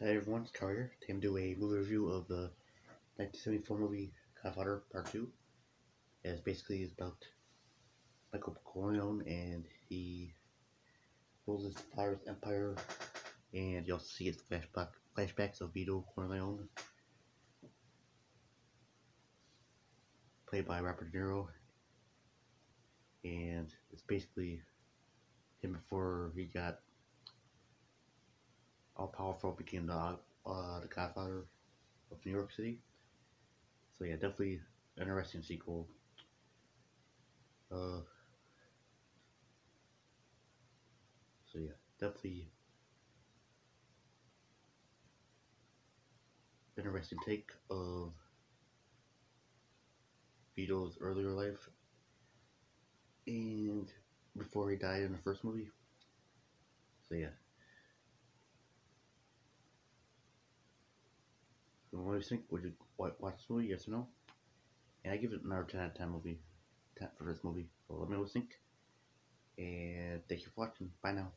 Hey everyone, it's Carrier. Today I'm doing a movie review of the 1974 movie Godfather Part 2. It's basically about Michael Corleone and he rules his father's empire and you also see his flashback, flashbacks of Vito Corleone played by Robert De Niro and it's basically him before he got all powerful became the uh, the Godfather of New York City. So yeah, definitely an interesting sequel. Uh, so yeah, definitely interesting take of Vito's earlier life and before he died in the first movie. So yeah. What do you think? Would you watch this movie? Yes or no? And I give it another 10 out of 10 movie 10 for this movie. So let me know what you think. And thank you for watching. Bye now.